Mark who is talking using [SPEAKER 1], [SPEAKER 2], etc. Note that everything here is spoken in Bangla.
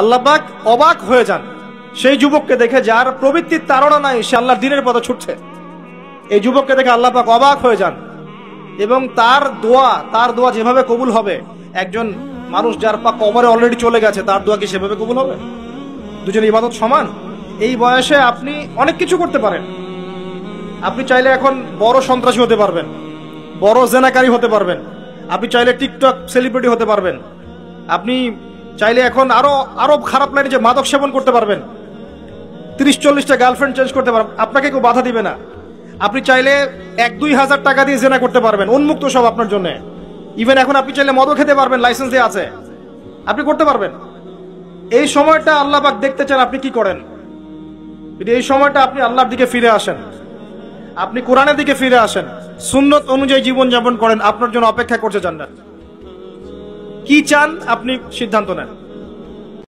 [SPEAKER 1] আল্লাপাক অবাক হয়ে যান। সেই যুবককে দেখে যার প্রবৃত্তির তাড়না নাই, সে আল্লাহর দিনের পথে ছুটছে। এই যুবককে দেখে আল্লাপাক অবাক হয়ে যান এবং তার দোয়া তার দোয়া যেভাবে কবুল হবে, একজন মানুষ যার পা কবরে অলরেডি চলে গেছে, তার দোয়া কি সেভাবে কবুল হবে? দুজন ইবাদত সমান? এই বয়সে আপনি অনেক কিছু করতে পারেন। আপনি চাইলে এখন বড় সন্ত্রাসী হতে পারবেন, বড় জেনাকারী হতে পারবেন। আপনি চাইলে টিকটক সেলিব্রিটি হতে পারবেন। আপনি চাইলে এখন আরও আরও খারাপ লাইনে যে মাদক সেবন করতে পারবেন। তিরিশ, চল্লিশটা গার্লফ্রেন্ড চেঞ্জ করতে পারবেন। আপনাকে কেউ বাধা দিবে না। আপনি চাইলে এক, দুই হাজার টাকা দিয়ে জেনা করতে পারবেন, উন্মুক্ত সব আপনার জন্য। ইভেন এখন আপনি চাইলে মদও খেতে পারবেন লাইসেন্স দিয়ে আছে। আপনি করতে পারবেন। এই সময়টা আল্লাহ পাক দেখতে চান আপনি কি করেন। যদি এই সময়টা আপনি আল্লাহর দিকে ফিরে আসেন, আপনি কোরআনের দিকে ফিরে আসেন, সুন্নত অনুযায়ী জীবন যাপন করেন, আপনার জন্য অপেক্ষা করছে জান্নাত। কি চান আপনি সিদ্ধান্ত নেন।